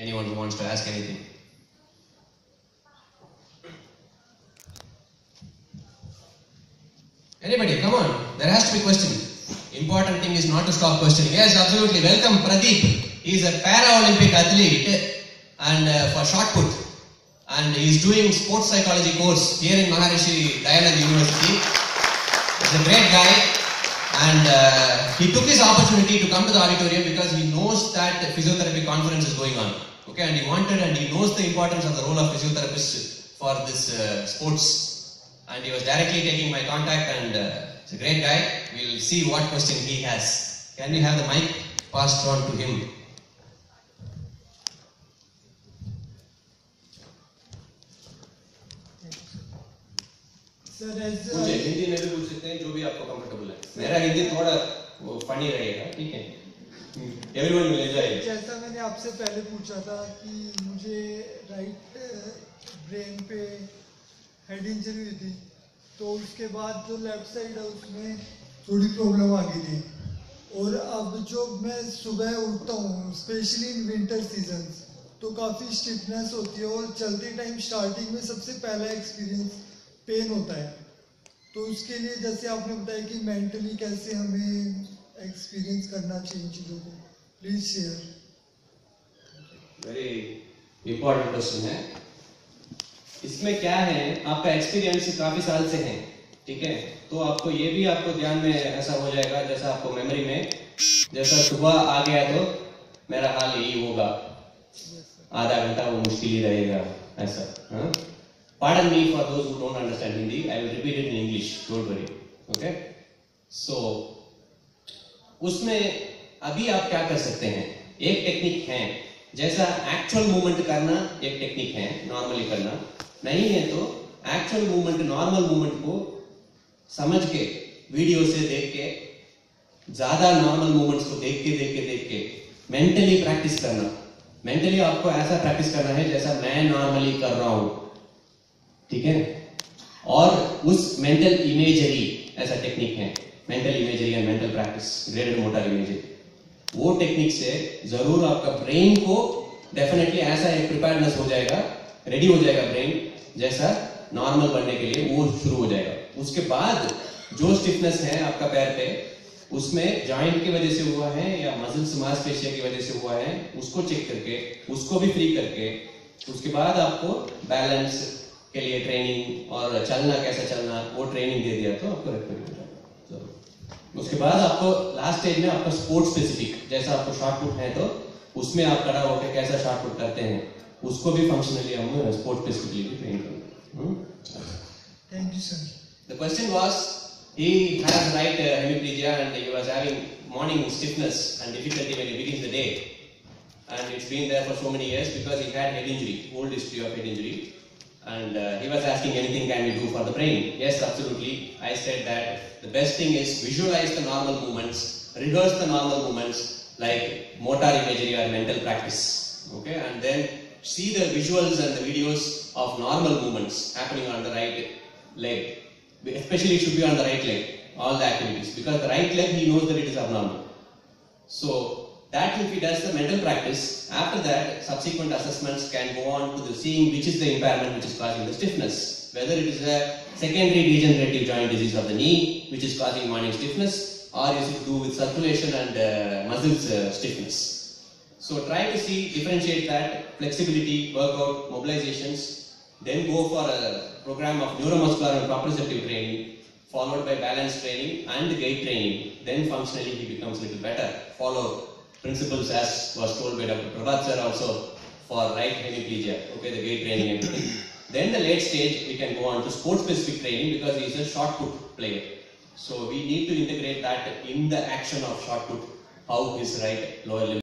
anyone who wants to ask anything. Anybody, come on. There has to be question. Important thing is not to stop questioning. Yes, absolutely. Welcome, Pradeep. He is a para-Olympic athlete and uh, for shot put. And he is doing sports psychology course here in Maharishi Dayanand University. He's a great guy. And uh, he took this opportunity to come to the auditorium because he knows that the physiotherapy conference is going on. Okay, and he wanted and he knows the importance of the role of physiotherapist for this uh, sports. And he was directly taking my contact and uh, he's a great guy. We'll see what question he has. Can we have the mic passed on to him? Sir as मुझे हिंदी में भी पूछ सकते हैं जो भी आपको comfortable है मेरा हिंदी थोड़ा वो फनी रहेगा ठीक है एवरीवन विल एंजॉय जैसा मैंने आपसे पहले पूछा था कि मुझे राइट ब्रेन पे हेड इंजरी हुई थी तो उसके बाद जो लेफ़्ट साइड है, उसमें थोड़ी प्रॉब्लम आ गई थी। और अब जो मैं सुबह उठता हूँ स्पेशली इन विंटर सीज़न तो काफ़ी स्टिफनेस होती है और चलते टाइम स्टार्टिंग में सबसे पहला एक्सपीरियंस पेन होता है। तो उसके लिए जैसे आपने बताया कि मेंटली कैसे हमें एक्सपीरियंस करना चाहिए इन चीज़ों को। Please share very important question है। इसमें क्या है? आपका एक्सपीरियंस काफ़ी साल से है, ठीक है? तो आपको ये भी आपको ध्यान में ऐसा हो जाएगा, जैसा आपको मेमोरी में, जैसा सुबह आ गया तो मेरा हाल यही होगा। आधा घंटा वो मुश्किल ही रहेगा, ऐसा हाँ? Pardon me for those who don't understand Hindi. I will repeat it in English. Don't उसमें अभी आप क्या कर सकते हैं? एक टेक्निक है। जैसा एक्चुअल मूवमेंट करना, एक टेक्निक है नॉर्मली करना। नहीं है तो एक्चुअल मूवमेंट नॉर्मल मूवमेंट को समझ के वीडियो से देख के, ज़्यादा नॉर्मल मूवमेंट्स को देख के देख के देख के मेंटली प्रैक्टिस करना। मेंटली आपको ऐसा प्रैक्टिस करना है जैसा मैं नॉर्मली कर रहा हूँ। ठीक है? और उस मेंटल इमेजरी ऐसा टेक्निक है। Mental imagery and mental practice graded motor imagery वो टेक्निक से ज़रूर आपका ब्रेन को डेफिनेटली ऐसा एक प्रिपेयरनेस हो जाएगा रेडी हो जाएगा ब्रेन जैसा नॉर्मल बनने के लिए वो शुरू हो जाएगा। उसके बाद जो स्टिफनेस है आपका पैर पे, उसमें जॉइंट की वजह से हुआ है या मसल्स मांसपेशिया की वजह से हुआ है, उसको चेक करके, उसको भी फ्री करके, उसके बाद आपको बैलेंस के लिए ट्रेनिंग और चलना, कैसा चलना, वो ट्रेनिंग दे दिया तो आपको रेकवरी हो जाएगा। उसके बाद आपको लास्ट स्टेज में आपका स्पोर्ट स्पेसिफिक जैसा आपको शार्ट फुट है तो उसमें आप खड़ा होकर कैसा शार्ट फुट करते हैं उसको भी फंक्शनली हम स्पोर्ट स्पेसिफिकली भी ट्रेन करेंगे thank you sir the question was he has light hemiplegia and he was having morning stiffness and difficulty when he begin the day and it's been there for so many years because he had head injury old history of head injury And uh, he was asking anything can we do for the brain? Yes, absolutely. I said that the best thing is visualize the normal movements, rehearse the normal movements like motor imagery or mental practice. Okay, and then see the visuals and the videos of normal movements happening on the right leg. Especially it should be on the right leg, all the activities. Because the right leg he knows that it is abnormal. So that if he does the mental practice, after that subsequent assessments can go on to the seeing which is the impairment which is causing the stiffness. Whether it is a secondary degenerative joint disease of the knee which is causing morning stiffness or is it to do with circulation and uh, muscles uh, stiffness. So try to see, differentiate that, flexibility, workout, mobilizations, then go for a program of neuromuscular and proprioceptive training followed by balance training and gait training. Then functionally he becomes a little better. Follow principles as was told by Dr. Prabhat sir also for right hemiplegia, okay, the gait training and everything. Then the late stage we can go on to sport specific training because he is a shot put player. So we need to integrate that in the action of shot put, how his right lower limb